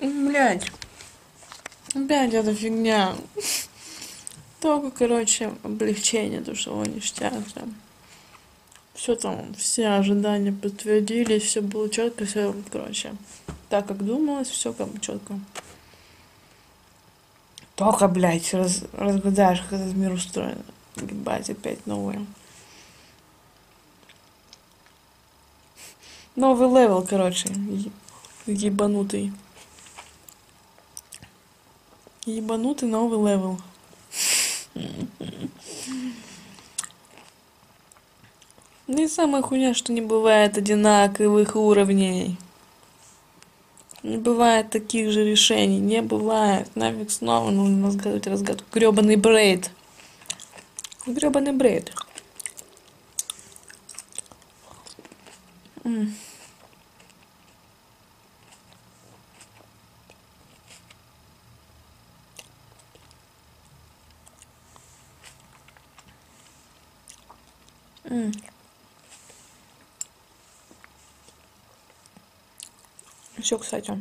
Блять. Опять эта фигня. Только, короче, облегчение, то, он ништяк там. Все там, все ожидания подтвердились, все было четко, все, короче, так как думалось, все как бы четко. Только, блядь, раз, разгадаешь, как этот мир устроен. Ебать, опять новое. Новый level, короче, ебанутый. Ебанутый новый level. Ну и самая хуйня, что не бывает одинаковых уровней. Не бывает таких же решений. Не бывает. Нафиг снова нужно разгадывать разгадку. Гребаный Braid. Гребаный Braid. М. Hmm. Çok saçma.